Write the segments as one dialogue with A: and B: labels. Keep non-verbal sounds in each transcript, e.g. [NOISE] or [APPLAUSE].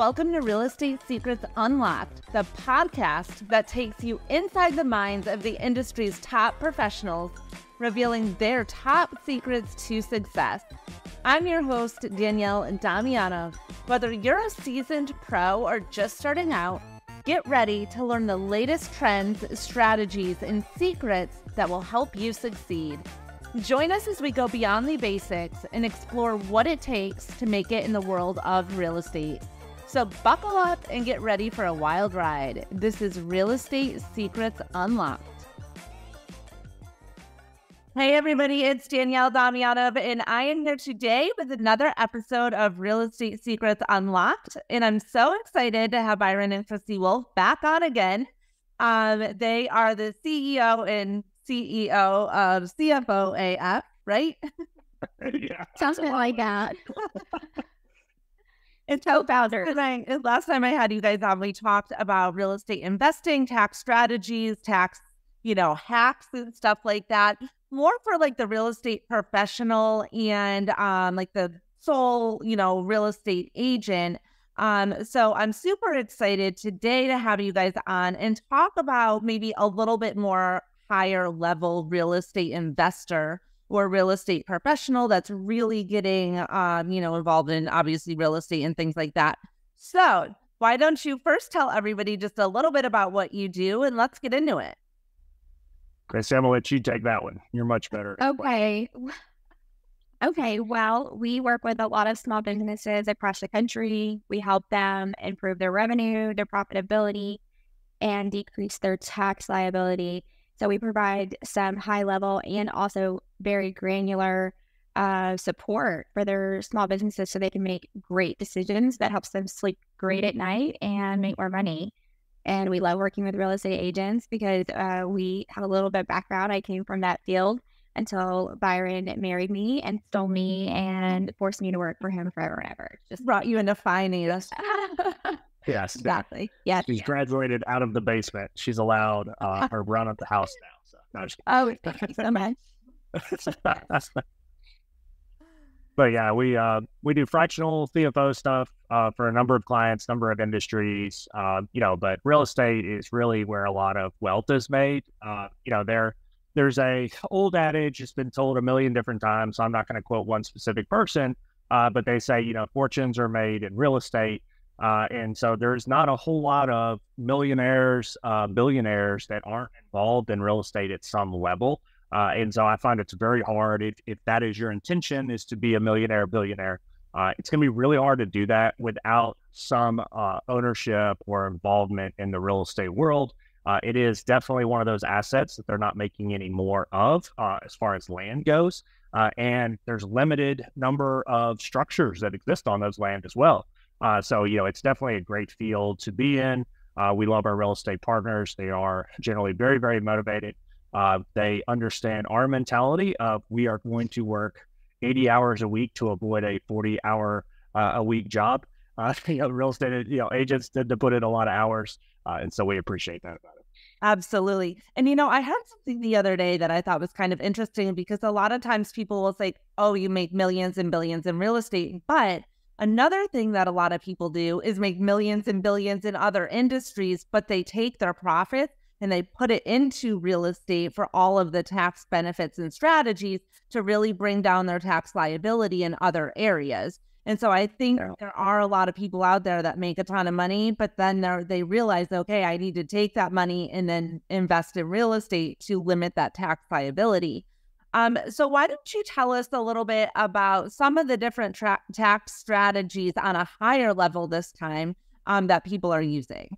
A: Welcome to Real Estate Secrets Unlocked, the podcast that takes you inside the minds of the industry's top professionals, revealing their top secrets to success. I'm your host, Danielle Damianov. Whether you're a seasoned pro or just starting out, get ready to learn the latest trends, strategies, and secrets that will help you succeed. Join us as we go beyond the basics and explore what it takes to make it in the world of real estate. So, buckle up and get ready for a wild ride. This is Real Estate Secrets Unlocked. Hey, everybody, it's Danielle Damianov, and I am here today with another episode of Real Estate Secrets Unlocked. And I'm so excited to have Byron and Krissy Wolfe back on again. Um, they are the CEO and CEO of CFO AF, right? [LAUGHS]
B: yeah.
C: Sounds a bit like that. [LAUGHS]
A: and co-founder. And I, and last time I had you guys on, we talked about real estate investing, tax strategies, tax, you know, hacks and stuff like that. More for like the real estate professional and um like the sole, you know, real estate agent. Um, so I'm super excited today to have you guys on and talk about maybe a little bit more higher level real estate investor or real estate professional that's really getting um, you know, involved in obviously real estate and things like that. So why don't you first tell everybody just a little bit about what you do and let's get into it.
B: Chris, I'm gonna let you take that one. You're much better.
C: Okay. Okay, well, we work with a lot of small businesses across the country. We help them improve their revenue, their profitability, and decrease their tax liability. So we provide some high level and also very granular uh, support for their small businesses so they can make great decisions that helps them sleep great at night and make more money. And we love working with real estate agents because uh, we have a little bit of background. I came from that field until Byron married me and stole me and forced me to work for him forever and ever.
A: Just brought you into finance. [LAUGHS]
B: yes,
C: exactly. Yeah,
B: she's graduated out of the basement. She's allowed uh, [LAUGHS] her run at the house now. So no,
C: oh, thank you so much.
B: but yeah, we uh, we do fractional CFO stuff uh, for a number of clients, number of industries. Uh, you know, but real estate is really where a lot of wealth is made. Uh, you know, there there's a old adage it's been told a million different times. So I'm not going to quote one specific person, uh, but they say you know fortunes are made in real estate. Uh, and so there's not a whole lot of millionaires, uh, billionaires that aren't involved in real estate at some level. Uh, and so I find it's very hard if, if that is your intention is to be a millionaire, billionaire. Uh, it's going to be really hard to do that without some uh, ownership or involvement in the real estate world. Uh, it is definitely one of those assets that they're not making any more of as far as land goes. and there's limited number of structures that exist on those land as well. Uh, so, you know, it's definitely a great field to be in. Uh, we love our real estate partners. They are generally very, very motivated. Uh, they understand our mentality of we are going to work 80 hours a week to avoid a 40 hour uh, a week job. Uh, [LAUGHS] you know, real estate, you know, agents tend to put in a lot of hours. Uh, and so we appreciate that about it.
A: Absolutely. And you know, I had something the other day that I thought was kind of interesting because a lot of times people will say, oh, you make millions and billions in real estate. But Another thing that a lot of people do is make millions and billions in other industries, but they take their profits and they put it into real estate for all of the tax benefits and strategies to really bring down their tax liability in other areas. And so I think there are a lot of people out there that make a ton of money, but then they realize, okay, I need to take that money and then invest in real estate to limit that tax liability. Um, so why don't you tell us a little bit about some of the different tra- tax strategies on a higher level this time um, that people are using?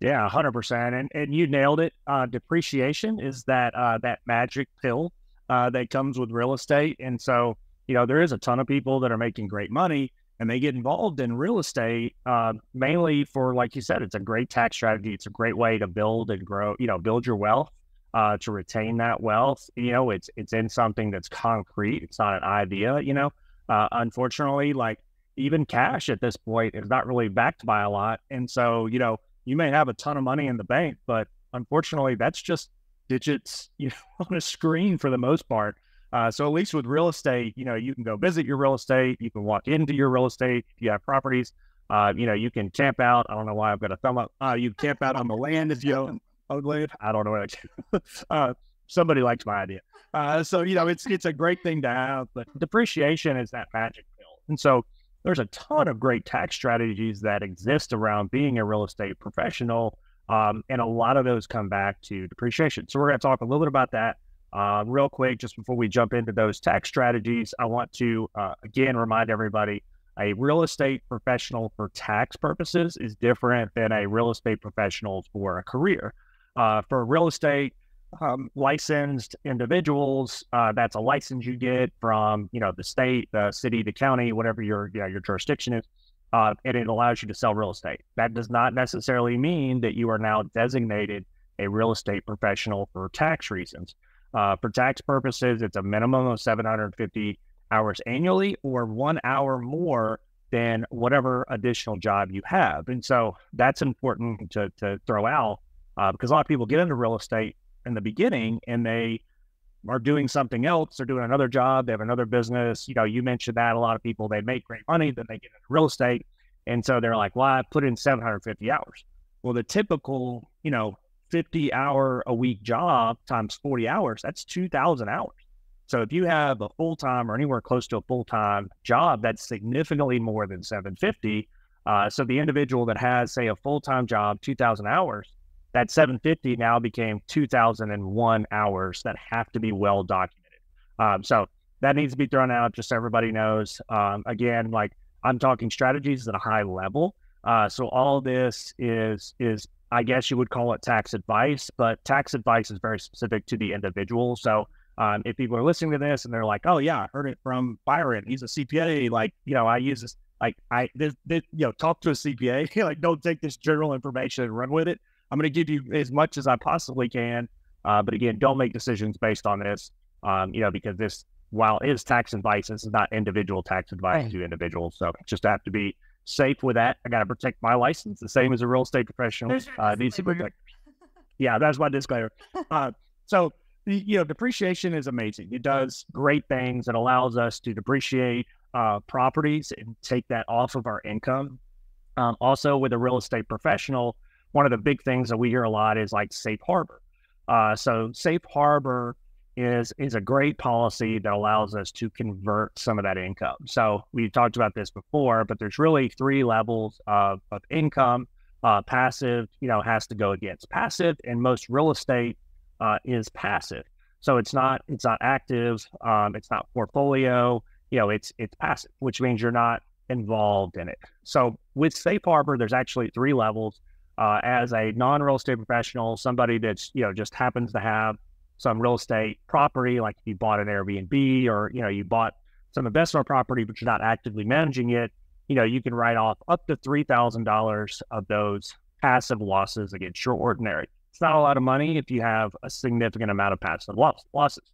B: Yeah, hundred percent, and and you nailed it. Uh, depreciation is that uh, that magic pill uh, that comes with real estate, and so you know there is a ton of people that are making great money, and they get involved in real estate uh, mainly for, like you said, it's a great tax strategy. It's a great way to build and grow, you know, build your wealth uh, to retain that wealth. You know, it's it's in something that's concrete. It's not an idea. You know, uh, unfortunately, like even cash at this point is not really backed by a lot, and so you know you may have a ton of money in the bank, but unfortunately, that's just digits [LAUGHS] you know on a screen for the most part. Uh, so at least with real estate, you know, you can go visit your real estate, you can walk into your real estate, if you have properties, Uh, you know, you can camp out. I don't know why I've got a thumb up. Uh, you camp out on the land if you own, land. I don't know what I do. [LAUGHS] uh, somebody likes my idea. Uh, so you know, it's it's a great thing to have, but depreciation is that magic pill. And so there's a ton of great tax strategies that exist around being a real estate professional, um, and a lot of those come back to depreciation. So we're going to talk a little bit about that uh, real quick, just before we jump into those tax strategies. I want to uh, again remind everybody a real estate professional for tax purposes is different than a real estate professional for a career. Uh, for real estate um, licensed individuals, uh, that's a license you get from you know the state, the city, the county, whatever your you know, your jurisdiction is, uh, and it allows you to sell real estate. That does not necessarily mean that you are now designated a real estate professional for tax reasons. Uh, for tax purposes, it's a minimum of 750 hours annually or one hour more than whatever additional job you have. And so that's important to, to throw out uh, because a lot of people get into real estate in the beginning and they are doing something else. They're doing another job. They have another business. You know, you mentioned that a lot of people, they make great money, then they get into real estate. And so they're like, well, I put in 750 hours. Well, the typical, you know, 50 hour a week job times 40 hours, that's 2,000 hours. So if you have a full time or anywhere close to a full time job, that's significantly more than 750. Uh, so the individual that has, say, a full time job, 2,000 hours, that 750 now became 2,001 hours that have to be well documented. Um, so that needs to be thrown out just so everybody knows. Um, again, like I'm talking strategies at a high level. Uh, so all this is is I guess you would call it tax advice, but tax advice is very specific to the individual. So um, if people are listening to this and they're like, "Oh yeah, I heard it from Byron. He's a CPA. Like, you know, I use this. Like, I this, this you know, talk to a CPA. [LAUGHS] like, don't take this general information and run with it. I'm going to give you as much as I possibly can. Uh, but again, don't make decisions based on this. Um, you know, because this, while it is tax advice, this is not individual tax advice right. to individuals. So just have to be safe with that. I got to protect my license, the same as a real estate professional uh, needs to protect. yeah, that's my disclaimer. [LAUGHS] Uh, so you know, depreciation is amazing. It does great things. It allows us to depreciate uh, properties and take that off of our income. Um, also, with a real estate professional, one of the big things that we hear a lot is like safe harbor. Uh, so, safe harbor is is a great policy that allows us to convert some of that income. So, we talked about this before, but there's really three levels of, of income. Uh, passive, you know, has to go against passive, and most real estate uh, is passive. So it's not it's not active. Um, it's not portfolio. You know, it's it's passive, which means you're not involved in it. So with Safe Harbor, there's actually three levels. Uh, as a non-real estate professional, somebody that's you know just happens to have some real estate property, like you bought an Airbnb or you know you bought some investment property, but you're not actively managing it. You know, you can write off up to three thousand dollars of those passive losses against your ordinary. It's not a lot of money if you have a significant amount of passive loss, losses.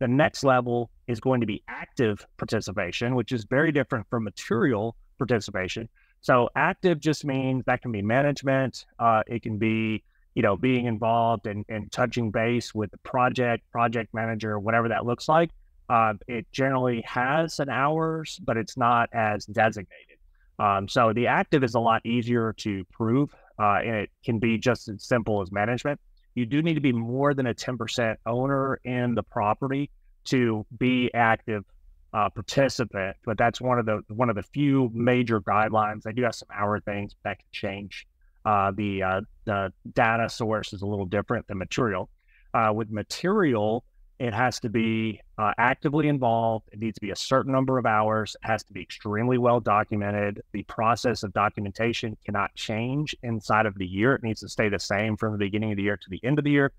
B: The next level is going to be active participation, which is very different from material participation. So active just means that can be management. Uh, it can be, you know, being involved and, and touching base with the project, project manager, whatever that looks like. Uh, it generally has an hours, but it's not as designated. Um, so the active is a lot easier to prove uh, and it can be just as simple as management. You do need to be more than a 10% owner in the property to be active uh, participant, but that's one of the one of the few major guidelines. They do have some hour things that can change. Uh, the uh, the data source is a little different than material. Uh, with material, it has to be uh, actively involved. It needs to be a certain number of hours. It has to be extremely well documented. The process of documentation cannot change inside of the year. It needs to stay the same from the beginning of the year to the end of the year.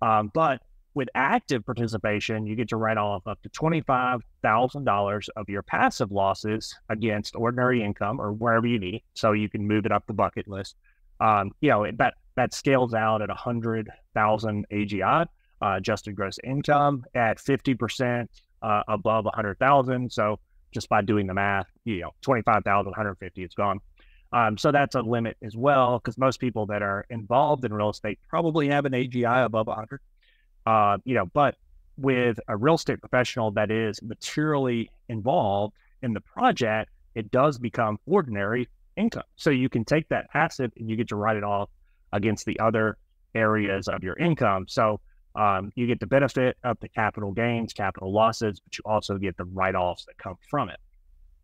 B: Um, but with active participation, you get to write off up to $25,000 of your passive losses against ordinary income or wherever you need. So you can move it up the bucket list. Um, you know, that, that scales out at 100,000 AGI uh, adjusted gross income at 50% uh, above 100,000. So just by doing the math, you know, 25,000, 150, it's gone. Um, so that's a limit as well, because most people that are involved in real estate probably have an AGI above 100. Uh, you know, but with a real estate professional that is materially involved in the project, it does become ordinary income. So you can take that passive and you get to write it off against the other areas of your income. So um, you get the benefit of the capital gains, capital losses, but you also get the write offs that come from it.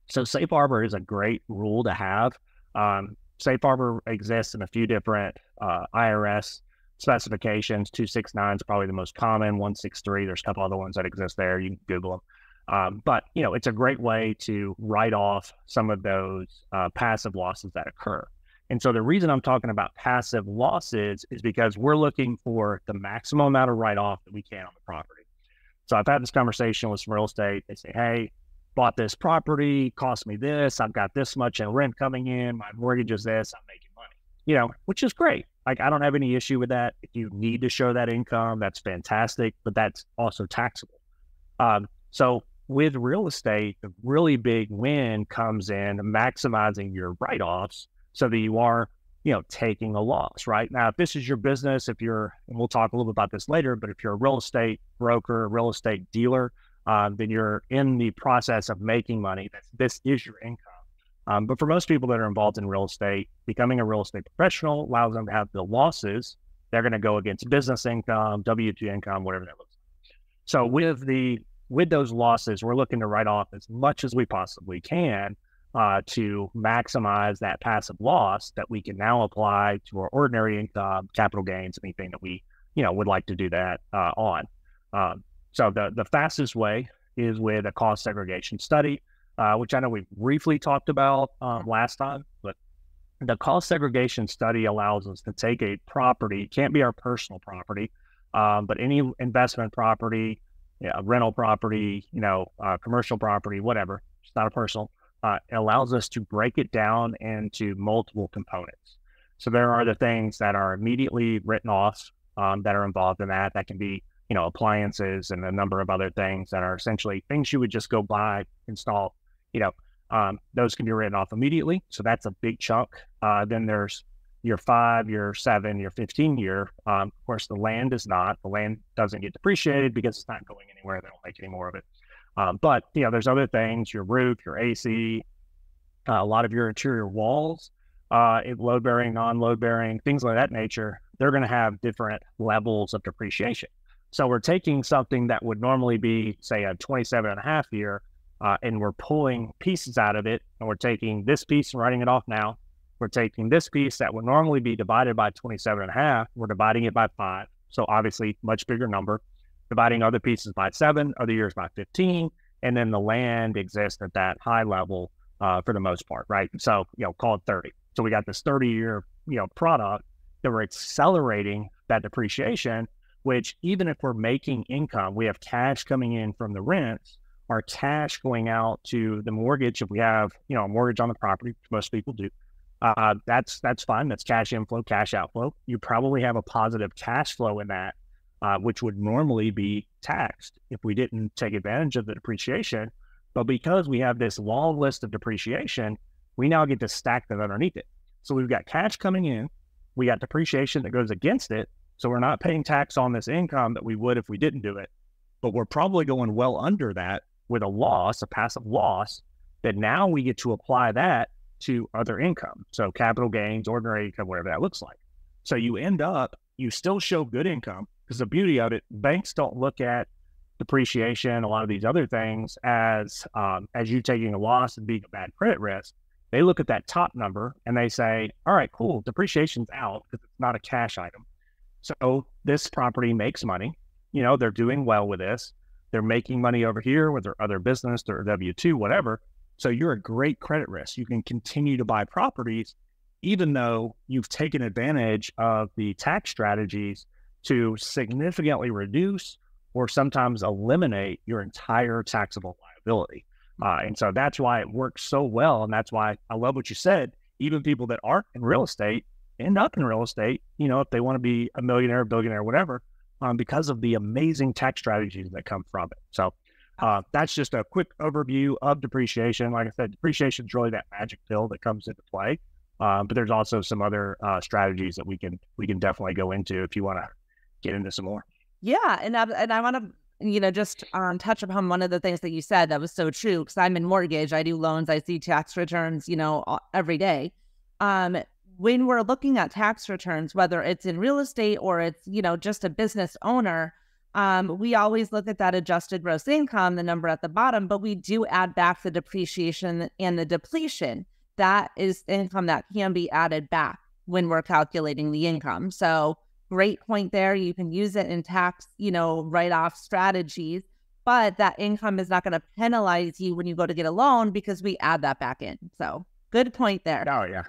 B: So safe harbor is a great rule to have. Um, safe harbor exists in a few different uh, IRS specifications. 269 is probably the most common, 163, there's a couple other ones that exist there. You can Google them. Um, but you know, it's a great way to write off some of those uh, passive losses that occur. And so the reason I'm talking about passive losses is because we're looking for the maximum amount of write off that we can on the property. So I've had this conversation with some real estate. They say, "Hey, bought this property, cost me this. I've got this much in rent coming in. My mortgage is this. I'm making money." You know, which is great. Like I don't have any issue with that. If you need to show that income, that's fantastic. But that's also taxable. Um, so with real estate, the really big win comes in maximizing your write offs so that you are, you know, taking a loss, right? Now, if this is your business, if you're, and we'll talk a little bit about this later, but if you're a real estate broker, real estate dealer, um, then you're in the process of making money. This is your income. Um, but for most people that are involved in real estate, becoming a real estate professional allows them to have the losses. They're going to go against business income, W 2 income, whatever that looks like. So with the with those losses, we're looking to write off as much as we possibly can uh, to maximize that passive loss that we can now apply to our ordinary income, capital gains, anything that we you know would like to do that uh, on. Um, so the the fastest way is with a cost segregation study, uh, which I know we briefly talked about um, last time, but the cost segregation study allows us to take a property, can't be our personal property, um, but any investment property yeah, rental property, you know, uh, commercial property, whatever. It's not a personal. Uh, it allows us to break it down into multiple components. So there are the things that are immediately written off um, that are involved in that. That can be, you know, appliances and a number of other things that are essentially things you would just go buy, install. You know, um, those can be written off immediately. So that's a big chunk. Uh, then there's your five, your seven, your 15 year. Um, of course, the land is not. The land doesn't get depreciated because it's not going anywhere. They don't make any more of it. Um, but, you know, there's other things, your roof, your AC, uh, a lot of your interior walls, uh, load bearing, non load bearing, things like that nature, they're going to have different levels of depreciation. So we're taking something that would normally be, say, a 27 and a half year, uh, and we're pulling pieces out of it, and we're taking this piece and writing it off now, we're taking this piece that would normally be divided by 27 and a half, we're dividing it by five. So obviously much bigger number, dividing other pieces by seven, other years by 15. And then the land exists at that high level uh, for the most part, right? So, you know, call it 30. So we got this 30 year, you know, product that we're accelerating that depreciation, which even if we're making income, we have cash coming in from the rents, our cash going out to the mortgage. If we have, you know, a mortgage on the property, most people do, uh, that's that's fine. That's cash inflow, cash outflow. You probably have a positive cash flow in that, uh, which would normally be taxed if we didn't take advantage of the depreciation. But because we have this long list of depreciation, we now get to stack that underneath it. So we've got cash coming in, we got depreciation that goes against it. So we're not paying tax on this income that we would if we didn't do it. But we're probably going well under that with a loss, a passive loss, that now we get to apply that to other income. So capital gains, ordinary income, whatever that looks like. So you end up, you still show good income because the beauty of it, banks don't look at depreciation, a lot of these other things as um, as you taking a loss and being a bad credit risk. They look at that top number and they say, all right, cool, depreciation's out because it's not a cash item. So this property makes money. You know, they're doing well with this. They're making money over here with their other business, their W 2, whatever. So you're a great credit risk. You can continue to buy properties, even though you've taken advantage of the tax strategies to significantly reduce or sometimes eliminate your entire taxable liability. Uh, and so that's why it works so well. And that's why I love what you said. Even people that aren't in real estate end up in real estate, you know, if they want to be a millionaire, billionaire, whatever, um, because of the amazing tax strategies that come from it. So uh, that's just a quick overview of depreciation. Like I said, depreciation is really that magic pill that comes into play. Um, but there's also some other uh, strategies that we can we can definitely go into if you want to get into some more.
A: Yeah, and I, and I want to you know just um, touch upon one of the things that you said that was so true because I'm in mortgage. I do loans. I see tax returns, you know, every day. um, when we're looking at tax returns, whether it's in real estate or it's, you know, just a business owner, um, we always look at that adjusted gross income, the number at the bottom, but we do add back the depreciation and the depletion. That is income that can be added back when we're calculating the income. So great point there. You can use it in tax, you know, write off strategies, but that income is not going to penalize you when you go to get a loan because we add that back in. So good point there.
B: Oh, yeah.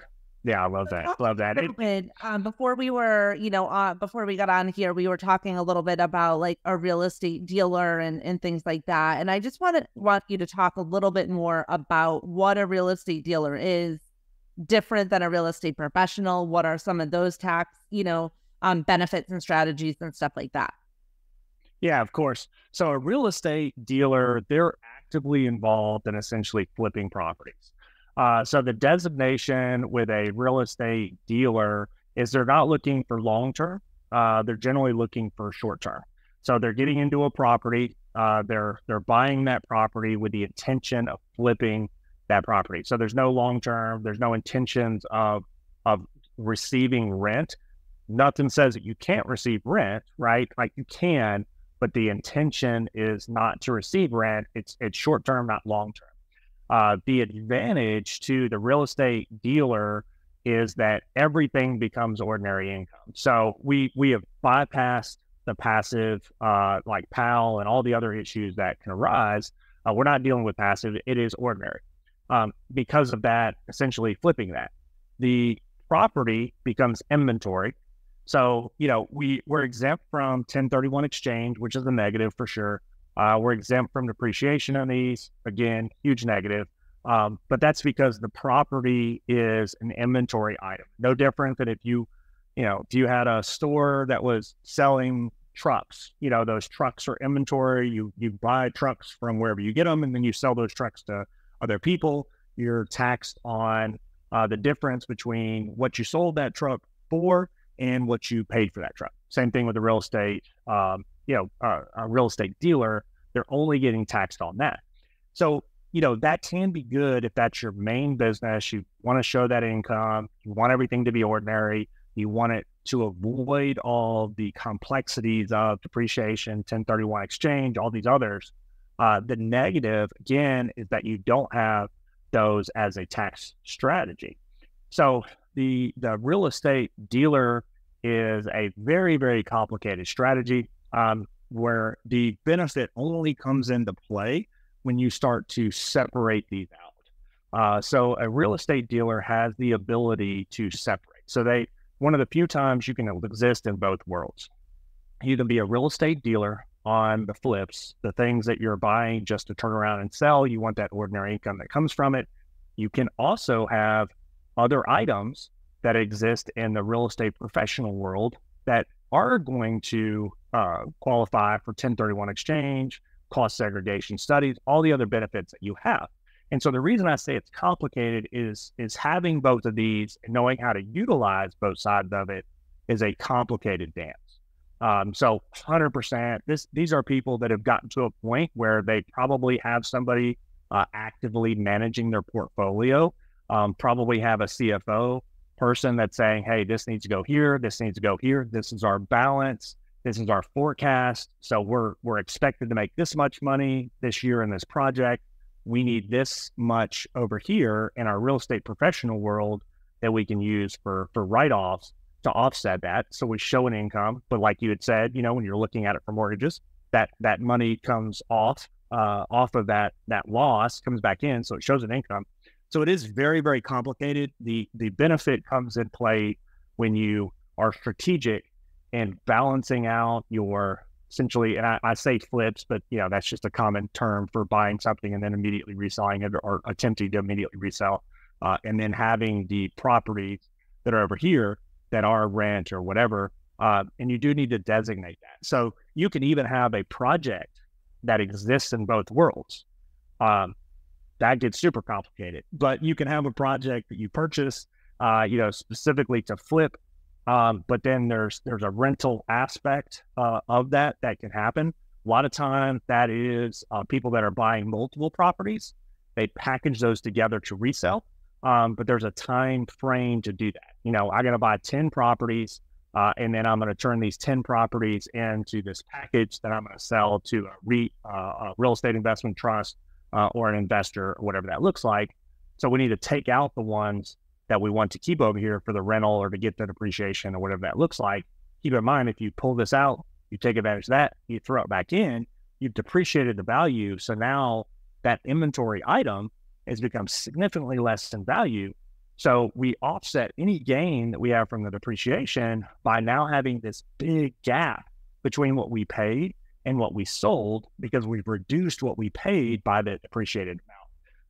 B: Yeah, I love that. Love that.
A: It, um, before we were, you know, uh, before we got on here, we were talking a little bit about like a real estate dealer and, and things like that. And I just want to want you to talk a little bit more about what a real estate dealer is, different than a real estate professional. What are some of those tax, you know, um, benefits and strategies and stuff like that?
B: Yeah, of course. So a real estate dealer, they're actively involved in essentially flipping properties. Uh, so the designation with a real estate dealer is they're not looking for long term. Uh, they're generally looking for short term. So they're getting into a property. Uh, they're they're buying that property with the intention of flipping that property. So there's no long term. There's no intentions of of receiving rent. Nothing says that you can't receive rent, right? Like you can, but the intention is not to receive rent. It's it's short term, not long term. Uh, the advantage to the real estate dealer is that everything becomes ordinary income. So we we have bypassed the passive, uh, like PAL and all the other issues that can arise. Uh, we're not dealing with passive; it is ordinary. Um, because of that, essentially flipping that, the property becomes inventory. So you know we we're exempt from 1031 exchange, which is a negative for sure. Uh, we're exempt from depreciation on these. Again, huge negative. Um, but that's because the property is an inventory item. No different than if you, you know, if you had a store that was selling trucks, you know, those trucks are inventory. You you buy trucks from wherever you get them, and then you sell those trucks to other people. You're taxed on uh, the difference between what you sold that truck for and what you paid for that truck. Same thing with the real estate. Um, you know, a real estate dealer, they're only getting taxed on that. So, you know, that can be good if that's your main business. You want to show that income, you want everything to be ordinary, you want it to avoid all the complexities of depreciation, 1031 exchange, all these others. Uh, the negative, again, is that you don't have those as a tax strategy. So the the real estate dealer is a very very complicated strategy um, where the benefit only comes into play when you start to separate these out. Uh, so a real estate dealer has the ability to separate. So they one of the few times you can exist in both worlds. You can be a real estate dealer on the flips, the things that you're buying just to turn around and sell. You want that ordinary income that comes from it. You can also have other items that exist in the real estate professional world that are going to uh, qualify for 1031 exchange, cost segregation studies, all the other benefits that you have. And so the reason I say it's complicated is is having both of these and knowing how to utilize both sides of it is a complicated dance. Um, so 100%, this these are people that have gotten to a point where they probably have somebody uh, actively managing their portfolio, um, probably have a CFO person that's saying, hey, this needs to go here, this needs to go here, this is our balance, this is our forecast. So we're we're expected to make this much money this year in this project. We need this much over here in our real estate professional world that we can use for for write-offs to offset that. So we show an income, but like you had said, you know, when you're looking at it for mortgages, that that money comes off uh, off of that that loss comes back in, so it shows an income. So it is very, very complicated. The the benefit comes in play when you are strategic and balancing out your essentially, and I, I, say flips, but you know that's just a common term for buying something and then immediately reselling it or attempting to immediately resell, uh, and then having the properties that are over here that are rent or whatever, uh, and you do need to designate that. So you can even have a project that exists in both worlds. Um, that gets super complicated. But you can have a project that you purchase, uh, you know, specifically to flip. Um, but then there's there's a rental aspect uh, of that that can happen. A lot of time that is uh, people that are buying multiple properties. They package those together to resell. um, but there's a time frame to do that. You know, I'm going to buy 10 properties uh, and then I'm going to turn these 10 properties into this package that I'm going to sell to a, REIT, uh, a real estate investment trust uh, or an investor or whatever that looks like. So we need to take out the ones that we want to keep over here for the rental or to get the depreciation or whatever that looks like. Keep in mind, if you pull this out, you take advantage of that, you throw it back in, you've depreciated the value. So now that inventory item has become significantly less in value. So we offset any gain that we have from the depreciation by now having this big gap between what we paid and what we sold because we've reduced what we paid by the depreciated amount.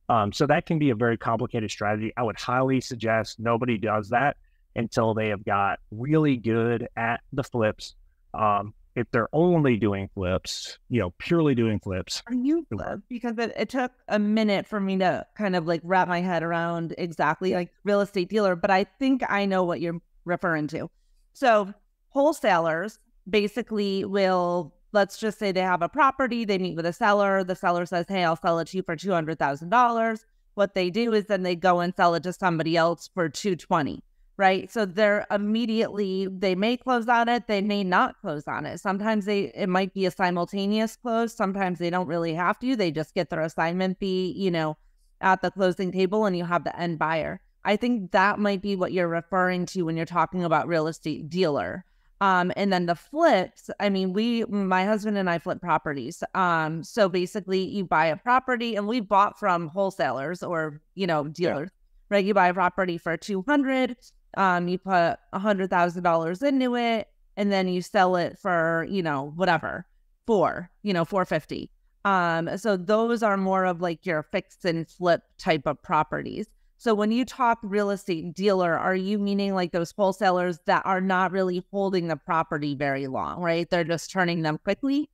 B: Um, so that can be a very complicated strategy. I would highly suggest nobody does that until they have got really good at the flips. Um, if they're only doing flips, you know, purely doing flips.
A: Are you? Because it, it took a minute for me to kind of like wrap my head around exactly like real estate dealer, but I think I know what you're referring to. So wholesalers basically will let's just say they have a property, they meet with a seller, the seller says, Hey, I'll sell it to you for two hundred thousand dollars. What they do is then they go and sell it to somebody else for two twenty right? So they're immediately they may close on it, they may not close on it. Sometimes they it might be a simultaneous close. Sometimes they don't really have to. They just get their assignment fee, you know, at the closing table and you have the end buyer. I think that might be what you're referring to when you're talking about real estate dealer. Um, and then the flips, I mean, we, my husband and I flip properties. Um, so basically you buy a property and we bought from wholesalers or, you know, dealers, yeah. right? You buy a property for 200, um, you put a hundred thousand dollars into it, and then you sell it for you know whatever four, you know four fifty. Um, so those are more of like your fix and flip type of properties. So when you talk real estate dealer, are you meaning like those wholesalers that are not really holding the property very long, right? They're just turning them quickly.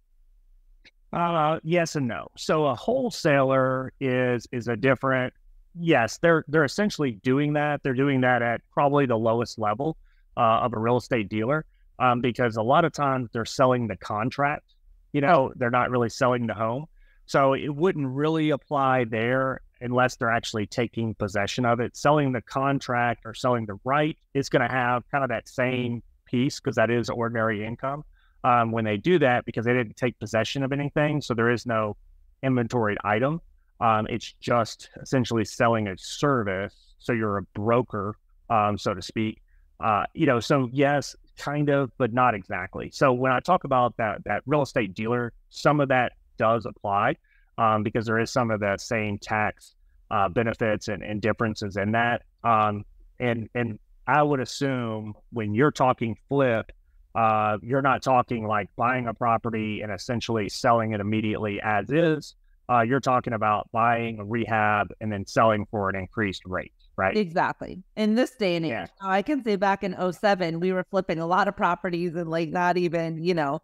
B: Uh, yes and no. So a wholesaler is is a different yes, they're they're essentially doing that. They're doing that at probably the lowest level uh, of a real estate dealer um, because a lot of times they're selling the contract. You know, they're not really selling the home, so it wouldn't really apply there unless they're actually taking possession of it. Selling the contract or selling the right is going to have kind of that same piece because that is ordinary income. Um, when they do that, because they didn't take possession of anything, so there is no inventoried item. Um, it's just essentially selling a service. So you're a broker, um, so to speak. Uh, you know, so yes, kind of, but not exactly. So when I talk about that that real estate dealer, some of that does apply um, because there is some of the same tax uh, benefits and, and, differences in that. Um, and and I would assume when you're talking flip, uh, you're not talking like buying a property and essentially selling it immediately as is uh, you're talking about buying a rehab and then selling for an increased rate, right?
A: Exactly. In this day and age, yeah. I can say back in 07, we were flipping a lot of properties and like not even, you know,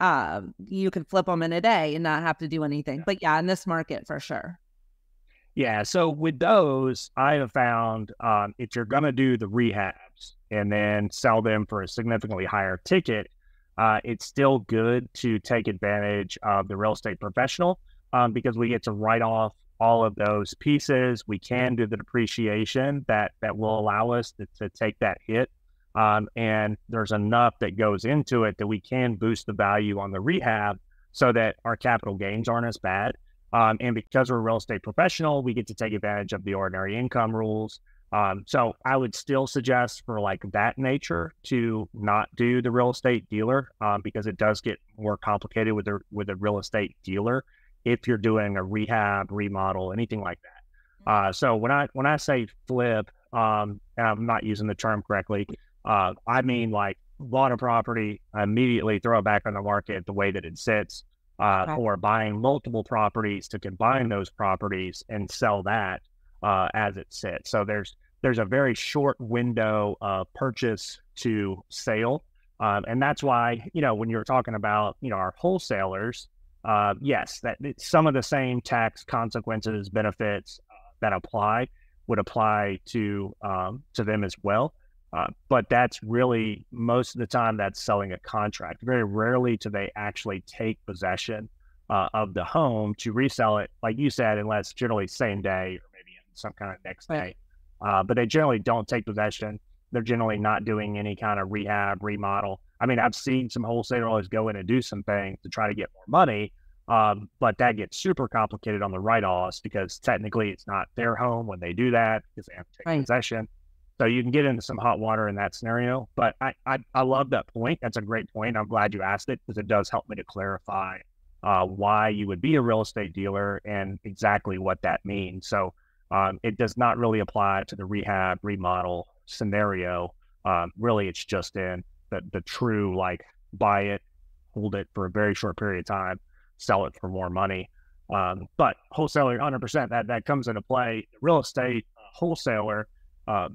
A: um, you can flip them in a day and not have to do anything. But yeah, in this market for sure.
B: Yeah. So with those, I have found um, if you're going to do the rehabs and then sell them for a significantly higher ticket, uh, it's still good to take advantage of the real estate professional um, because we get to write off all of those pieces. We can do the depreciation that that will allow us to, to take that hit. Um, and there's enough that goes into it that we can boost the value on the rehab so that our capital gains aren't as bad. Um, and because we're a real estate professional, we get to take advantage of the ordinary income rules. Um, so I would still suggest for like that nature to not do the real estate dealer um, because it does get more complicated with the with a real estate dealer if you're doing a rehab, remodel, anything like that. Mm-hmm. Uh, so when I when I say flip, um, and I'm not using the term correctly, uh, I mean like bought a property, immediately throw it back on the market the way that it sits, uh, okay. or buying multiple properties to combine those properties and sell that uh, as it sits. So there's there's a very short window of purchase to sale. Um, and that's why, you know, when you're talking about, you know, our wholesalers, uh, yes, that some of the same tax consequences, benefits uh, that apply would apply to um, to them as well. Uh, but that's really most of the time that's selling a contract. Very rarely do they actually take possession uh, of the home to resell it, like you said, unless generally same day or maybe some kind of next day uh, but they generally don't take possession. They're generally not doing any kind of rehab, remodel. I mean, I've seen some wholesalers go in and do some things to try to get more money, um, but that gets super complicated on the write offs because technically it's not their home when they do that because they have to take right. possession. So you can get into some hot water in that scenario. But I, I, I love that point. That's a great point. I'm glad you asked it because it does help me to clarify uh, why you would be a real estate dealer and exactly what that means. So um, it does not really apply to the rehab remodel scenario. Um, really, it's just in the, the true like buy it, hold it for a very short period of time, sell it for more money. Um, but wholesaler, 100%, that, that comes into play. Real estate uh, wholesaler, uh,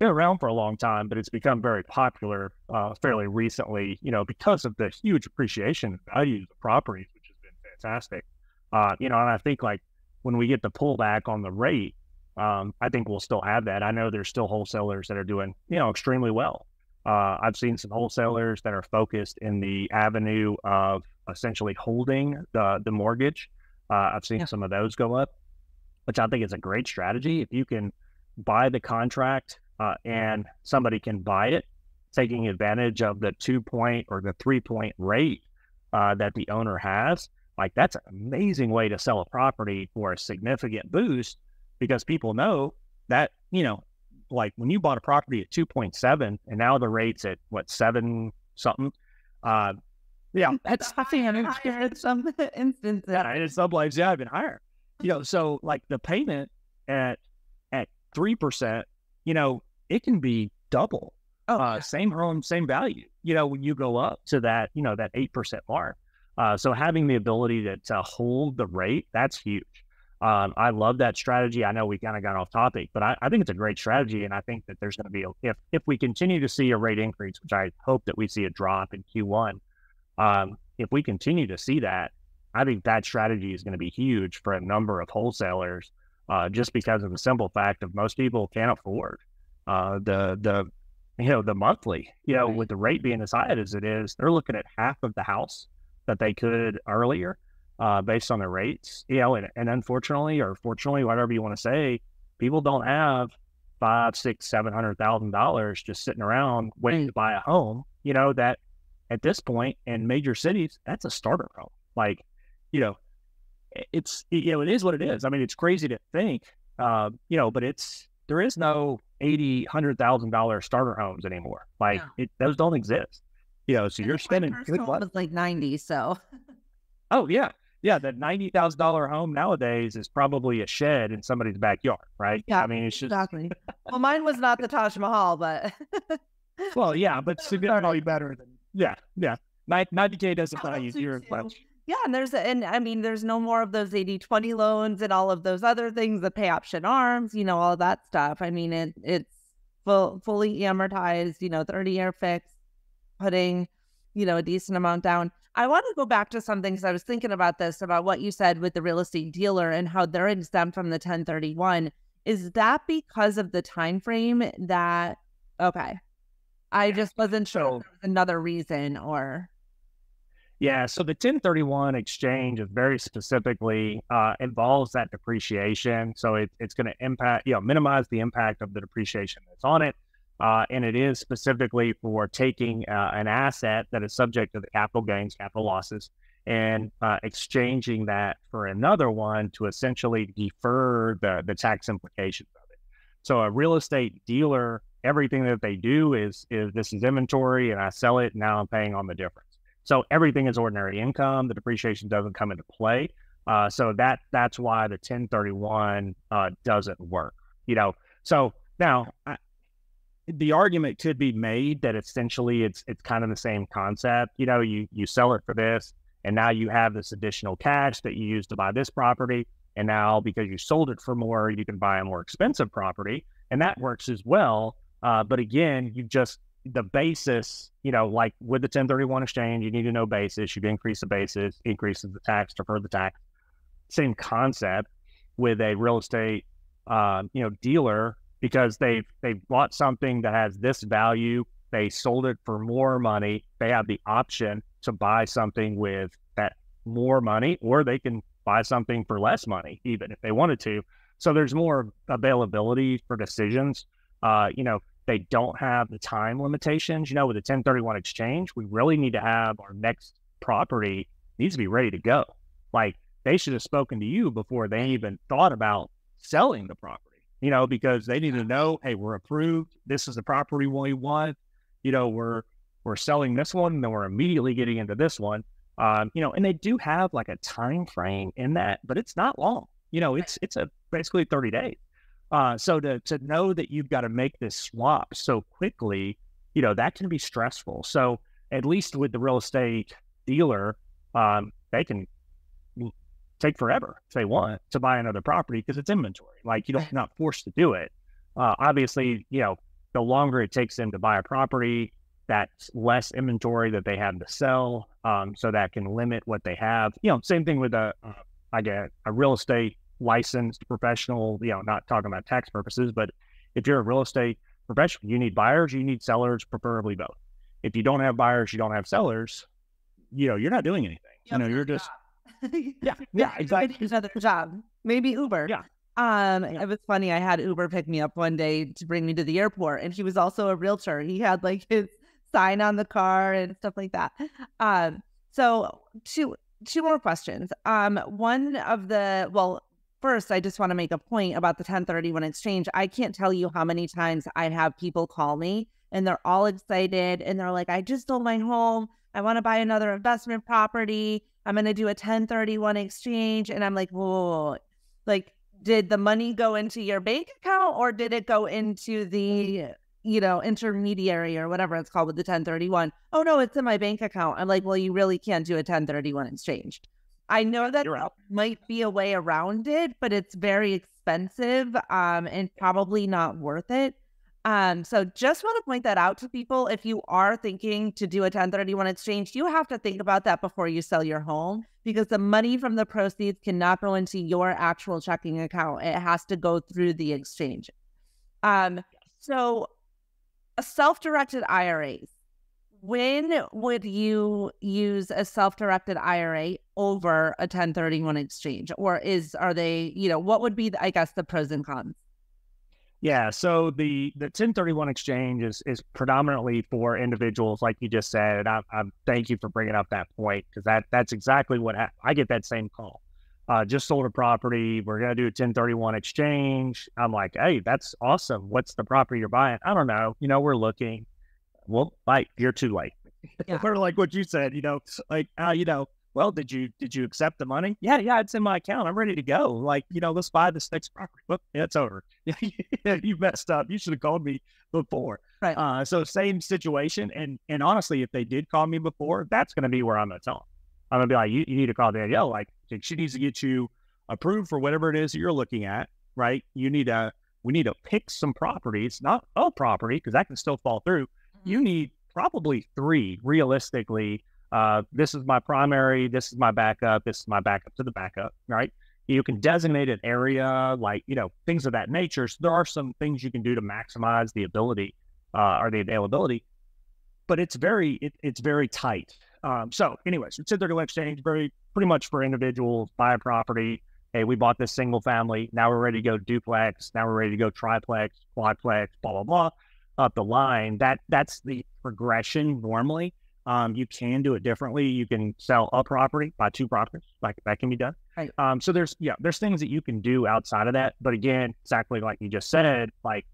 B: been around for a long time, but it's become very popular uh, fairly recently, you know, because of the huge appreciation value of properties, which has been fantastic. Uh, you know, and I think like when we get the pullback on the rate, um, I think we'll still have that. I know there's still wholesalers that are doing, you know, extremely well. Uh, I've seen some wholesalers that are focused in the avenue of essentially holding the the mortgage. Uh, I've seen yeah. some of those go up, which I think is a great strategy. If you can buy the contract uh, and somebody can buy it, taking advantage of the two point or the three point rate uh, that the owner has, like that's an amazing way to sell a property for a significant boost because people know that, you know, like when you bought a property at 2.7 and now the rate's at what, seven something. Uh, yeah, [LAUGHS]
A: that's something [LAUGHS] I've in some [LAUGHS] instances.
B: Yeah, in some lives, yeah, I've been higher. You know, so like the payment at at three percent, you know, it can be double. Oh, uh, same home, same value. You know, when you go up to that, you know, that eight percent mark. Uh, so having the ability to, to hold the rate, that's huge. Um, I love that strategy. I know we kind of got off topic, but I, I, think it's a great strategy, and I think that there's going to be a, if if we continue to see a rate increase, which I hope that we see a drop in Q1. Um, if we continue to see that, I think that strategy is going to be huge for a number of wholesalers, uh, just because of the simple fact of most people can't afford uh, the the you know the monthly. You know, with the rate being as high as it is, they're looking at half of the house that they could earlier uh, based on the rates. You know, and, and unfortunately or fortunately, whatever you want to say, people don't have five, six, seven hundred thousand dollars just sitting around waiting to buy a home. You know that at this point in major cities, that's a starter home. Like, you know, it's you know it is what it is. I mean, it's crazy to think, uh, you know, but it's there is no eighty, hundred thousand dollar starter homes anymore. Like yeah. it, those don't exist. You know, so and you're spending
A: good was like ninety. So, [LAUGHS]
B: oh yeah, yeah, that ninety thousand dollar home nowadays is probably a shed in somebody's backyard, right?
A: Yeah, I mean it's just exactly. well, mine was not the Taj Mahal, but [LAUGHS]
B: well, yeah, but significantly better than yeah, yeah. Ninety k doesn't buy you zero much.
A: Yeah, and there's and I mean there's no more of those 80-20 loans and all of those other things, the pay option arms, you know, all that stuff. I mean it it's full, fully amortized, you know, 30 year fixed, putting, you know, a decent amount down. I want to go back to something because I was thinking about this about what you said with the real estate dealer and how they're exempt from the 1031. Is that because of the time frame that okay. I just wasn't sure so, another reason or
B: yeah, so the 1031 exchange is very specifically uh, involves that depreciation. So it, it's going to impact, you know, minimize the impact of the depreciation that's on it. Uh, and it is specifically for taking uh, an asset that is subject to the capital gains, capital losses, and uh, exchanging that for another one to essentially defer the, the tax implications of it. So a real estate dealer, everything that they do is is this is inventory, and I sell it. Now I'm paying on the difference. So everything is ordinary income. The depreciation doesn't come into play. Uh, so that that's why the 1031 uh, doesn't work. You know. So now I, the argument could be made that essentially it's it's kind of the same concept. You know, you you sell it for this, and now you have this additional cash that you use to buy this property, and now because you sold it for more, you can buy a more expensive property, and that works as well. Uh, but again, you just the basis, you know, like with the 1031 exchange, you need to know basis. You increase the basis, increases the tax, defer the tax. Same concept with a real estate, uh, you know, dealer because they've they've bought something that has this value. They sold it for more money. They have the option to buy something with that more money, or they can buy something for less money, even if they wanted to. So there's more availability for decisions. Uh, you know, they don't have the time limitations. You know, with a 1031 exchange, we really need to have our next property needs to be ready to go. Like they should have spoken to you before they even thought about selling the property, you know, because they need to know, hey, we're approved. This is the property we want. You know, we're we're selling this one, and then we're immediately getting into this one. Um, you know, and they do have like a time frame in that, but it's not long. You know, it's it's a basically 30 days. Uh, so to to know that you've got to make this swap so quickly, you know, that can be stressful. So at least with the real estate dealer, um, they can take forever if they want to buy another property because it's inventory. Like you don't [LAUGHS] not forced to do it. Uh, obviously, you know, the longer it takes them to buy a property, that's less inventory that they have to sell. Um, so that can limit what they have. You know, same thing with a, uh, get a real estate licensed professional, you know, not talking about tax purposes, but if you're a real estate professional, you need buyers, you need sellers, preferably both. If you don't have buyers, you don't have sellers, you know, you're not doing anything. You, you know, you're just [LAUGHS] yeah, yeah, exactly.
A: Another job, maybe Uber.
B: Yeah.
A: Um, yeah. it was funny. I had Uber pick me up one day to bring me to the airport, and he was also a realtor. He had like his sign on the car and stuff like that. Um, so two two more questions. Um, one of the well, first, I just want to make a point about the 1031 exchange. I can't tell you how many times I have people call me and they're all excited and they're like, I just sold my home. I want to buy another investment property. I'm going to do a 1031 exchange. And I'm like, whoa, like, did the money go into your bank account or did it go into the, you know, intermediary or whatever it's called with the 1031? Oh, no, it's in my bank account. I'm like, well, you really can't do a 1031 exchange. I know that might be a way around it, but it's very expensive um, and probably not worth it. Um, so just want to point that out to people. If you are thinking to do a 1031 exchange, you have to think about that before you sell your home because the money from the proceeds cannot go into your actual checking account. It has to go through the exchange. Um, so a self-directed IRAs. When would you use a self-directed IRA over a 1031 exchange? Or is are they, you know, what would be the, I guess the pros and cons?
B: Yeah, so the the 1031 exchange is is predominantly for individuals, like you just said. and I, I thank you for bringing up that point because that that's exactly what ha- I get that same call. Uh, just sold a property. We're gonna do a 1031 exchange. I'm like, hey, that's awesome. What's the property you're buying? I don't know. You know, we're looking. Well, like you're too late. Yeah. [LAUGHS] Or like what you said. You know, like uh, you know, well, did you did you accept the money? Yeah, yeah, it's in my account. I'm ready to go. Like, you know, let's buy this next property. Well, yeah, it's over. [LAUGHS] You messed up. You should have called me before.
A: Right.
B: Uh, so same situation. And and honestly, if they did call me before, that's going to be where I'm going to tell them. I'm going to be like, you, you need to call Danielle. Like, she needs to get you approved for whatever it is that you're looking at. Right. You need to. We need to pick some properties, not a property, because that can still fall through. You need probably three realistically uh, this is my primary, this is my backup, this is my backup to the backup, right? You can designate an area, like, you know, things of that nature. So there are some things you can do to maximize the ability uh, or the availability, but it's very, it, it's very tight. Um, so anyways, it's to exchange, very pretty much for individuals, buy a property. Hey, we bought this single family. Now we're ready to go duplex. Now we're ready to go triplex, quadplex, blah, blah, blah, up the line. That that's the progression normally. Um, you can do it differently. You can sell a property, buy two properties, like that can be done.
A: Right.
B: Um, so there's yeah, there's things that you can do outside of that. But again, exactly like you just said, like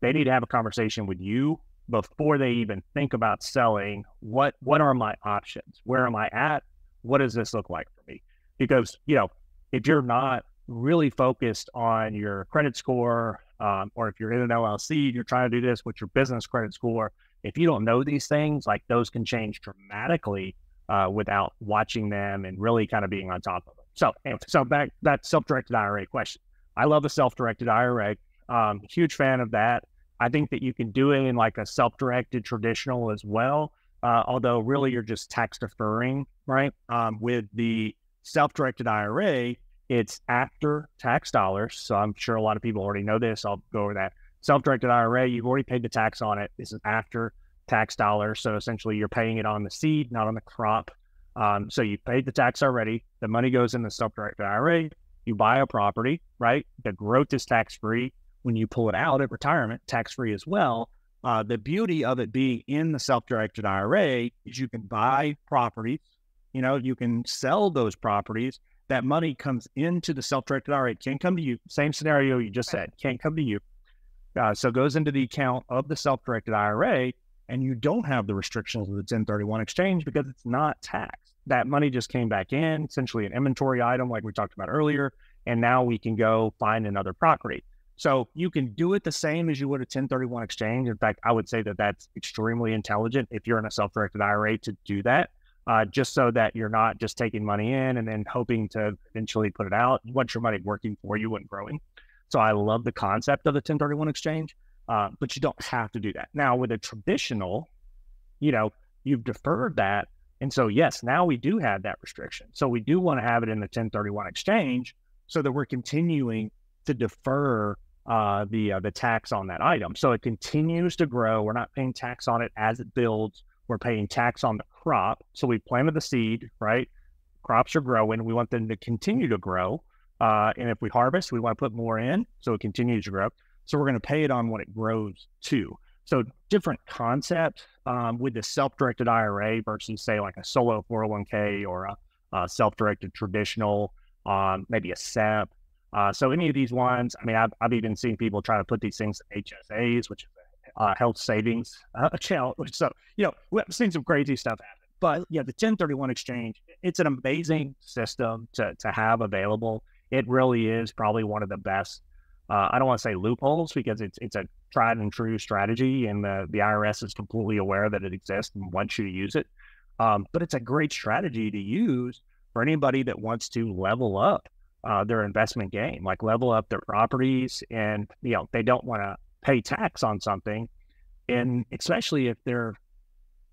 B: they need to have a conversation with you before they even think about selling. What what are my options? Where am I at? What does this look like for me? Because you know, if you're not really focused on your credit score, um, or if you're in an LLC, you're trying to do this with your business credit score, if you don't know these things, like those can change dramatically uh, without watching them and really kind of being on top of them. So, so back that self-directed IRA question. I love a self-directed IRA. Um, huge fan of that. I think that you can do it in like a self-directed traditional as well. Uh, although really you're just tax deferring, right? Um, with the self-directed IRA, it's after tax dollars. So I'm sure a lot of people already know this. I'll go over that self-directed IRA, you've already paid the tax on it. This is after tax dollars. So essentially you're paying it on the seed, not on the crop. Um, so you paid the tax already. The money goes in the self-directed IRA. you buy a property, right? The growth is tax free. When you pull it out at retirement, tax free as well. Uh, the beauty of it being in the self directed IRA is you can buy properties, you know, you can sell those properties. That money comes into the self directed IRA. It can't come to you. Same scenario you just said, can't come to you. Uh, so it goes into the account of the self directed IRA, and you don't have the restrictions of the 1031 exchange because it's not taxed that money just came back in, essentially an inventory item, like we talked about earlier. And now we can go find another property. So you can do it the same as you would a 1031 exchange. In fact, I would say that that's extremely intelligent if you're in a self directed IRA to do that, uh, just so that you're not just taking money in and then hoping to eventually put it out. You want your money working for you and growing. So I love the concept of the 1031 exchange, uh, but you don't have to do that. Now, with a traditional, you know, you've deferred that and so, yes, now we do have that restriction. So we do want to have it in the 1031 exchange so that we're continuing to defer uh, the uh, the tax on that item. So it continues to grow. We're not paying tax on it as it builds. We're paying tax on the crop. So we planted the seed, right? Crops are growing. We want them to continue to grow. Uh, and if we harvest, we want to put more in so it continues to grow. So we're going to pay it on what it grows to. So different concept um, with the self-directed IRA versus say like a solo 401k or a, a self-directed traditional, um, maybe a SEP. Uh, so any of these ones, I mean, I've, I've even seen people try to put these things in HSAs, which is a health savings uh, account. So, you know, we've seen some crazy stuff happen. But yeah, the 1031 exchange, it's an amazing system to, to have available. It really is probably one of the best uh, I don't want to say loopholes because it's it's a tried and true strategy, and the the IRS is completely aware that it exists and wants you to use it. Um, but it's a great strategy to use for anybody that wants to level up uh, their investment game, like level up their properties, and you know they don't want to pay tax on something, and mm-hmm. especially if they're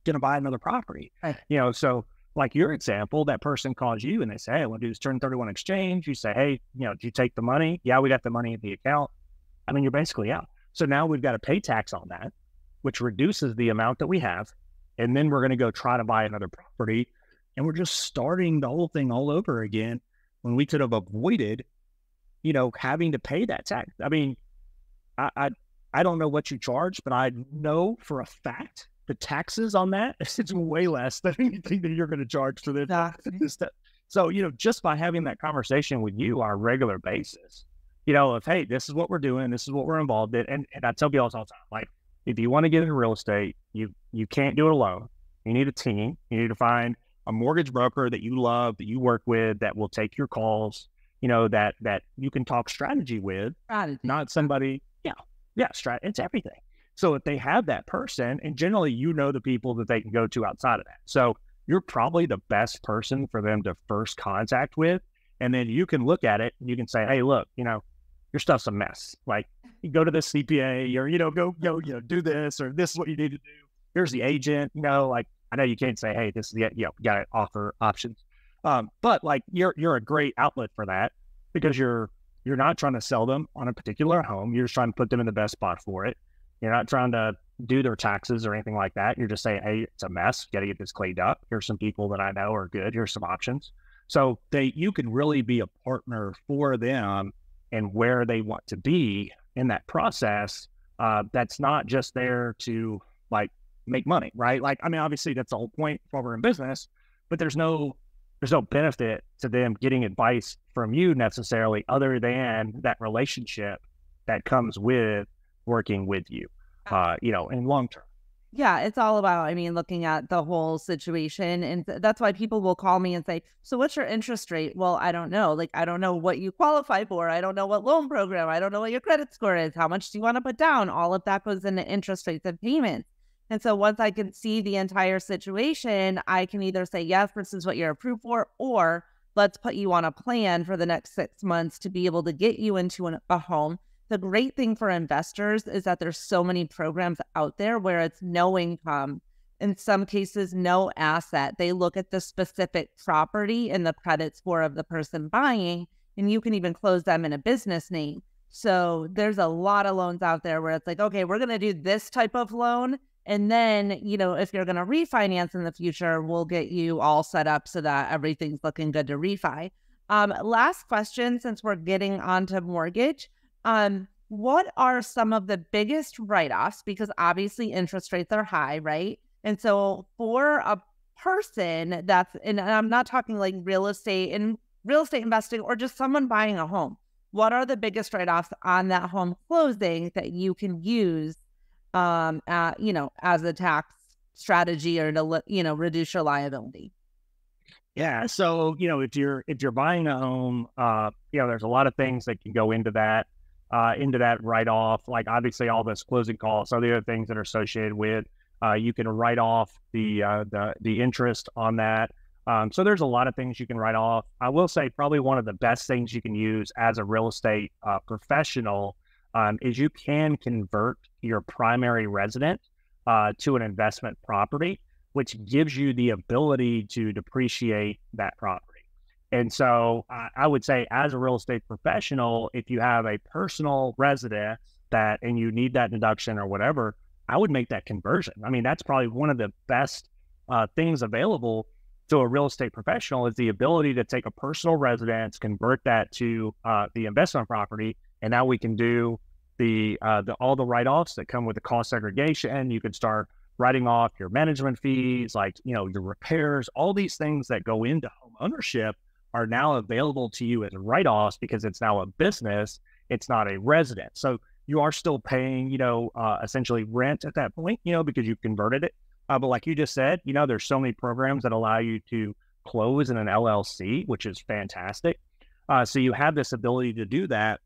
B: going to buy another property, right. you know. So like your example, that person calls you and they say, Hey, I want to do this 1031 exchange. You say, Hey, you know, do you take the money? Yeah, we got the money in the account. I mean, you're basically out. So now we've got to pay tax on that, which reduces the amount that we have. And then we're going to go try to buy another property. And we're just starting the whole thing all over again when we could have avoided, you know, having to pay that tax. I mean, I, I, I don't know what you charge, but I know for a fact the taxes on that [LAUGHS] it's way less than anything that you're going to charge for this. [LAUGHS] this so you know, just by having that conversation with you on a regular basis, you know, of hey, this is what we're doing, this is what we're involved in, and, and I tell people all the time, like if you want to get into real estate, you you can't do it alone. You need a team. You need to find a mortgage broker that you love, that you work with, that will take your calls. You know that that you can talk strategy with, strategy. not somebody. Yeah, yeah, strat. It's everything. So if they have that person, and generally you know the people that they can go to outside of that. So you're probably the best person for them to first contact with. And then you can look at it and you can say, hey, look, you know, your stuff's a mess. Like you go to the CPA or, you know, go, go, you know, do this or this is what you need to do. Here's the agent. You know, like I know you can't say, hey, this is the, you know, got to offer options. Um, but like you're, you're a great outlet for that because you're, you're not trying to sell them on a particular home. You're just trying to put them in the best spot for it. You're not trying to do their taxes or anything like that. You're just saying, hey, it's a mess. Got to get this cleaned up. Here's some people that I know are good. Here's some options. So they you can really be a partner for them and where they want to be in that process. Uh, that's not just there to like make money, right? Like, I mean, obviously that's the whole point while we're in business, but there's no there's no benefit to them getting advice from you necessarily other than that relationship that comes with working with you, uh, you know, in long term.
A: Yeah, it's all about, I mean, looking at the whole situation. And that's why people will call me and say, So, what's your interest rate? Well, I don't know. Like, I don't know what you qualify for. I don't know what loan program. I don't know what your credit score is. How much do you want to put down? All of that goes into interest rates and payments. And so, once I can see the entire situation, I can either say, Yes, this is what you're approved for, or let's put you on a plan for the next six months to be able to get you into an, a home. The great thing for investors is that there's so many programs out there where it's no income in some cases no asset. They look at the specific property and the credit score of the person buying and you can even close them in a business name. So there's a lot of loans out there where it's like okay we're going to do this type of loan and then you know if you're going to refinance in the future we'll get you all set up so that everything's looking good to refi Um, last question, since we're getting onto mortgage, um, what are some of the biggest write-offs? Because obviously interest rates are high, right? And so for a person that's, and I'm not talking like real estate and real estate investing or just someone buying a home, what are the biggest write-offs on that home closing that you can use, um, at, you know, as a tax strategy or to, you know, reduce your liability?
B: Yeah. So, you know, if you're if you're buying a home, uh, you know, there's a lot of things that can go into that, uh, into that write off. Like obviously all those closing costs, all the other things that are associated with. Uh, you can write off the uh, the the interest on that. Um, so there's a lot of things you can write off. I will say probably one of the best things you can use as a real estate uh, professional um, is you can convert your primary resident uh, to an investment property which gives you the ability to depreciate that property. And so uh, I would say, as a real estate professional, if you have a personal residence that and you need that deduction or whatever, I would make that conversion. I mean, that's probably one of the best uh, things available to a real estate professional is the ability to take a personal residence, convert that to uh, the investment property, and now we can do the, uh, the all the write offs that come with the cost segregation. You can start writing off your management fees, like, you know, your repairs, all these things that go into home ownership are now available to you as write offs because it's now a business. It's not a residence. So you are still paying, you know, uh, essentially rent at that point, you know, because you've converted it. Uh, but like you just said, you know, there's so many programs that allow you to close in an LLC, which is fantastic. Uh, so you have this ability to do that.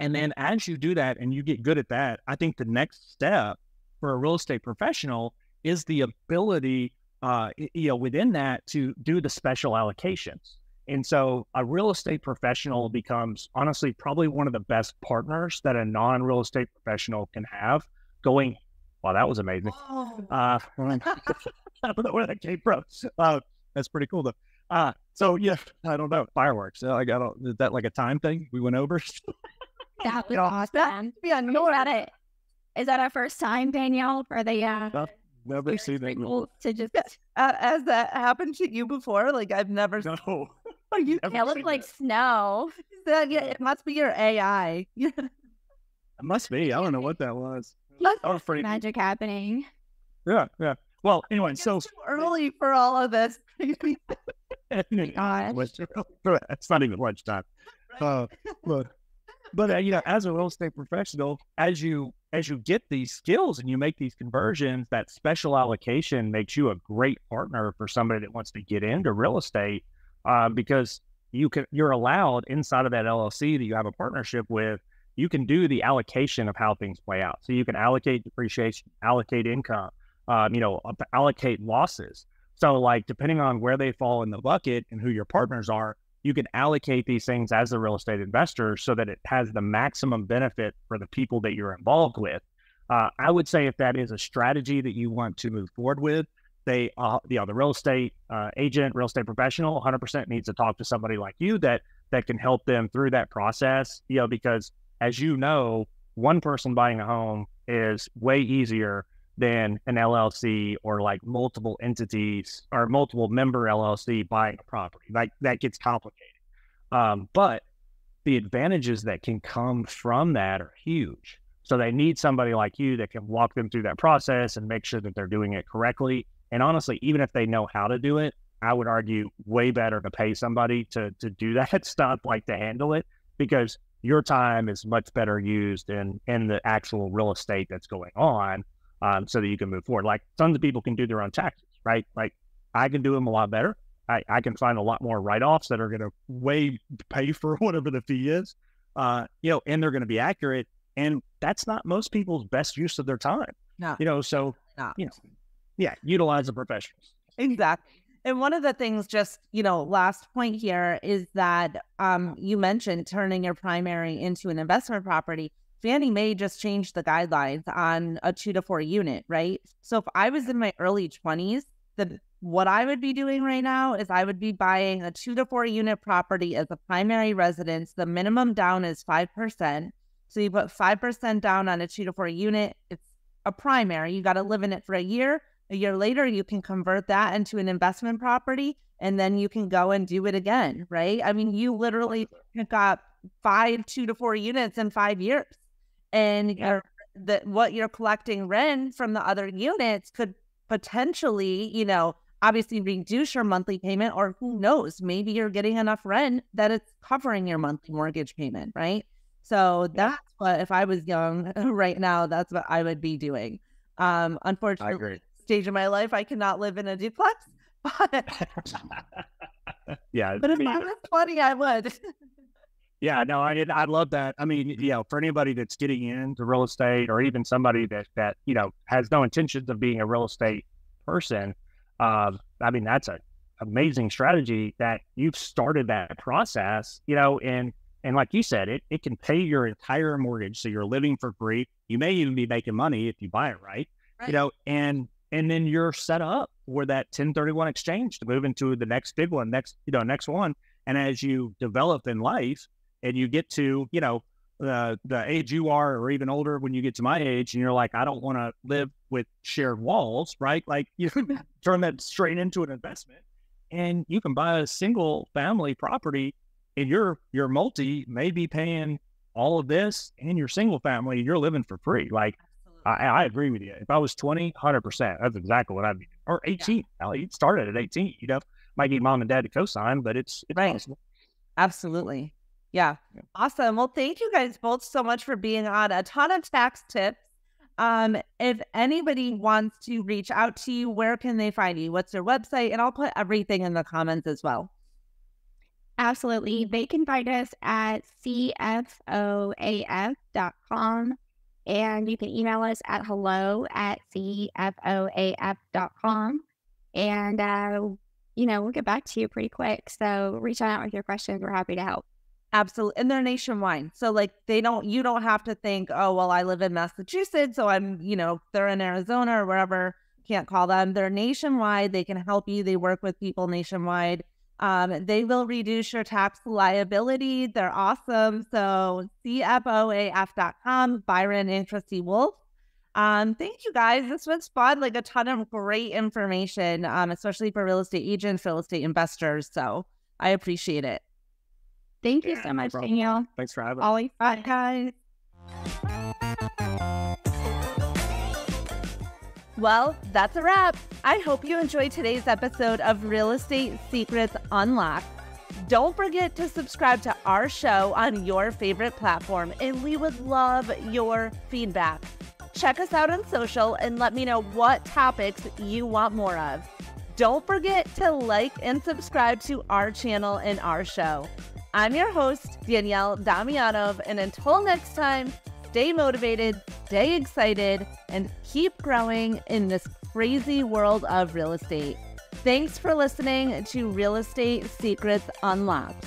B: And then as you do that and you get good at that, I think the next step for a real estate professional is the ability, uh, you know, within that to do the special allocations. And so a real estate professional becomes honestly probably one of the best partners that a non real estate professional can have going. Wow, that was amazing. Oh. Uh, [LAUGHS] I don't know where that came from. Uh, that's pretty cool though. Uh, so yeah, I don't know. Fireworks. I got is that like a time thing we went over? [LAUGHS]
C: that was awesome. Yeah, no, about it. Is that our first time, Danielle, for the uh
B: never seen that
C: to just
A: uh, has that happened to you before? Like I've never
B: No. [LAUGHS] [LAUGHS]
C: you it looked like that. snow.
A: That, yeah, it must be your AI.
B: it must be. I don't know what that was. [LAUGHS]
C: Must I magic happening.
B: Yeah, yeah. Well, anyway, it's so
A: early for all of this.
C: Gosh.
B: It's not even lunchtime. Right. Uh, look, but uh, you know, as a real estate professional, as you as you get these skills and you make these conversions, that special allocation makes you a great partner for somebody that wants to get into real estate uh, because you can you're allowed inside of that LLC that you have a partnership with. You can do the allocation of how things play out. So you can allocate depreciation, allocate income, um, you know, allocate losses. So like depending on where they fall in the bucket and who your partners are, you can allocate these things as a real estate investor so that it has the maximum benefit for the people that you're involved with. Uh, I would say if that is a strategy that you want to move forward with, they, uh, you know, the real estate uh, agent, real estate professional, 100% needs to talk to somebody like you that that can help them through that process. You know, because as you know, one person buying a home is way easier than an LLC or like multiple entities or multiple member LLC buying a property. Like that gets complicated. Um, but the advantages that can come from that are huge. So they need somebody like you that can walk them through that process and make sure that they're doing it correctly. And honestly, even if they know how to do it, I would argue way better to pay somebody to to do [LAUGHS] that stuff, like to handle it, because your time is much better used in in the actual real estate that's going on um, so that you can move forward. Like tons of people can do their own taxes, right? Like I can do them a lot better. I, I can find a lot more write offs that are going to way pay for [LAUGHS] whatever the fee is, uh, you know, and they're going to be accurate. And that's not most people's best use of their time.
A: No.
B: You know, so, you know, yeah, utilize the professionals.
A: Exactly. And one of the things, just you know, last point here is that um, you mentioned turning your primary into an investment property. Fannie Mae just changed the guidelines on a two to four unit, right? So if I was in my early 20s, the what I would be doing right now is I would be buying a two to four unit property as a primary residence. The minimum down is 5%. So you put 5% down on a two to four unit. It's a primary. You got to live in it for a year. A year later, you can convert that into an investment property and then you can go and do it again, right? I mean, you literally got five, two to four units in five years. And yeah. the, what you're collecting rent from the other units could potentially, you know, obviously reduce your monthly payment, or who knows, maybe you're getting enough rent that it's covering your monthly mortgage payment, right? So that's what, if I was young [LAUGHS] right now, that's what I would be doing. Um, unfortunately, stage of my life, I cannot live in a duplex. [LAUGHS] But [LAUGHS]
B: yeah,
A: but if I was 20, I would.
B: Yeah, no, I I love that. I mean, you know, for anybody that's getting into real estate, or even somebody that that you know has no intentions of being a real estate person, uh, I mean, that's a amazing strategy that you've started that process. You know, and and like you said, it it can pay your entire mortgage, so you're living for free. You may even be making money if you buy it right. right. You know, and and then you're set up for that 1031 exchange to move into the next big one, next you know next one. And as you develop in life, and you get to you know the the age you are, or even older when you get to my age, and you're like, I don't want to live with shared walls, right? Like [LAUGHS] you turn that straight into an investment, and you can buy a single family property, and your your multi may be paying all of this, and your single family, you're living for free. Like I, I, agree with you. If I was 20, 100%, that's exactly what I'd be. Or 18. Yeah. You started at 18. You know, might need mom and dad to co sign, but it's, it's
A: right.
B: Possible.
A: Absolutely. Yeah. yeah. Awesome. Well, thank you guys both so much for being on. A ton of tax tips. Um, if anybody wants to reach out to you, where can they find you? What's your website? And I'll put everything in the comments as well.
C: Absolutely. They can find us at cfoaf.com and you can email us at hello at cfoaf.com. And, uh, you know, we'll get back to you pretty quick. So reach out with your questions. We're happy to help.
A: Absolutely. And they're nationwide. So like they don't you don't have to think, oh well, I live in Massachusetts, so I'm, you know, they're in Arizona or wherever, can't call them. They're nationwide. They can help you. They work with people nationwide. Um, they will reduce your tax liability. They're awesome. So CFOAF.com, Byron and Krissy Wolfe. Um, thank you guys. This was fun, like a ton of great information, um, especially for real estate agents, real estate investors. So I appreciate it.
C: Thank you so much, no Danielle.
B: Thanks for having
A: me. Always fun, guys. Well, that's a wrap. I hope you enjoyed today's episode of Real Estate Secrets Unlocked. Don't forget to subscribe to our show on your favorite platform, and we would love your feedback. Check us out on social and let me know what topics you want more of. Don't forget to like and subscribe to our channel and our show. I'm your host, Danielle Damianov, and until next time, stay motivated, stay excited, and keep growing in this crazy world of real estate. Thanks for listening to Real Estate Secrets Unlocked.